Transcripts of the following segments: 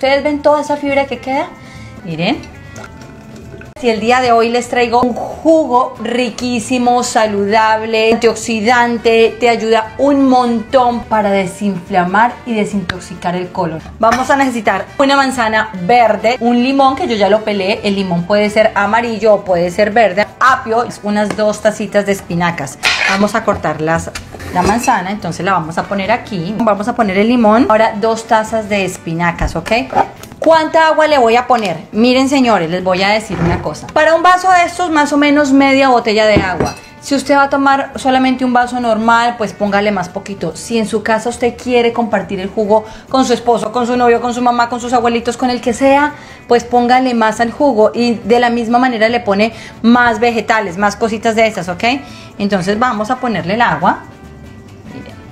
¿Ustedes ven toda esa fibra que queda? Miren. Y el día de hoy les traigo un jugo riquísimo, saludable, antioxidante, te ayuda un montón para desinflamar y desintoxicar el colon. Vamos a necesitar una manzana verde, un limón que yo ya lo pelé, el limón puede ser amarillo o puede ser verde, apio, unas dos tacitas de espinacas. Vamos a cortar las, la manzana, entonces la vamos a poner aquí. Vamos a poner el limón, ahora dos tazas de espinacas, ¿ok? ¿Cuánta agua le voy a poner? Miren señores, les voy a decir una cosa. Para un vaso de estos, más o menos media botella de agua. Si usted va a tomar solamente un vaso normal, pues póngale más poquito. Si en su casa usted quiere compartir el jugo con su esposo, con su novio, con su mamá, con sus abuelitos, con el que sea, pues póngale más al jugo y de la misma manera le pone más vegetales, más cositas de esas, ¿ok? Entonces vamos a ponerle el agua.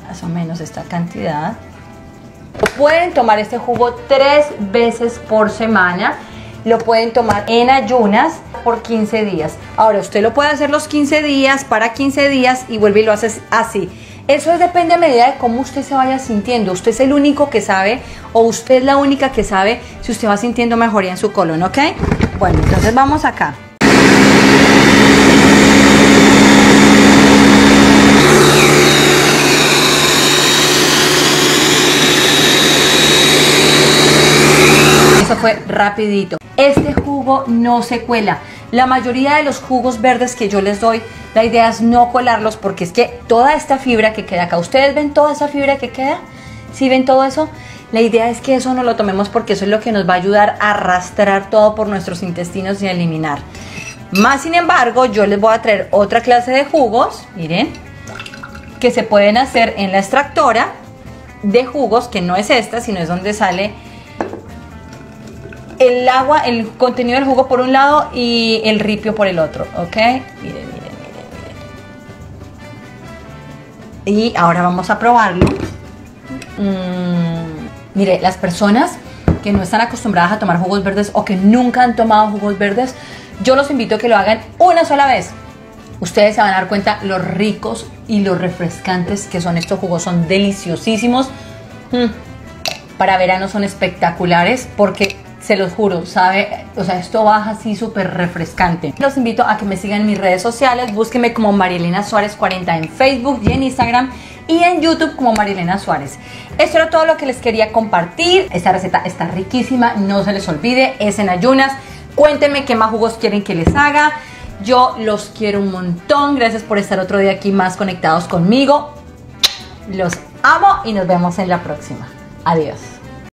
Más o menos esta cantidad. Pueden tomar este jugo tres veces por semana. Lo pueden tomar en ayunas por 15 días. Ahora, usted lo puede hacer los 15 días, para 15 días y vuelve y lo hace así. Eso depende a medida de cómo usted se vaya sintiendo. Usted es el único que sabe o usted es la única que sabe si usted va sintiendo mejoría en su colon, ¿ok? Bueno, entonces vamos acá. Fue rapidito. Este jugo no se cuela. La mayoría de los jugos verdes que yo les doy, la idea es no colarlos porque es que toda esta fibra que queda acá, ¿ustedes ven toda esa fibra que queda? ¿Sí ven todo eso? La idea es que eso no lo tomemos porque eso es lo que nos va a ayudar a arrastrar todo por nuestros intestinos y eliminar. Más sin embargo, yo les voy a traer otra clase de jugos, miren, que se pueden hacer en la extractora de jugos, que no es esta, sino es donde sale el agua, el contenido del jugo por un lado y el ripio por el otro, ¿ok? Miren, miren, miren, miren. Y ahora vamos a probarlo. Mm, mire, las personas que no están acostumbradas a tomar jugos verdes o que nunca han tomado jugos verdes, yo los invito a que lo hagan una sola vez. Ustedes se van a dar cuenta lo ricos y lo refrescantes que son estos jugos, son deliciosísimos. Mm, para verano son espectaculares porque se los juro, sabe, o sea, esto baja así súper refrescante. Los invito a que me sigan en mis redes sociales, búsquenme como Marilena Suárez 40 en Facebook y en Instagram y en YouTube como Marilena Suárez. Esto era todo lo que les quería compartir. Esta receta está riquísima, no se les olvide, es en ayunas. Cuéntenme qué más jugos quieren que les haga. Yo los quiero un montón. Gracias por estar otro día aquí más conectados conmigo. Los amo y nos vemos en la próxima. Adiós.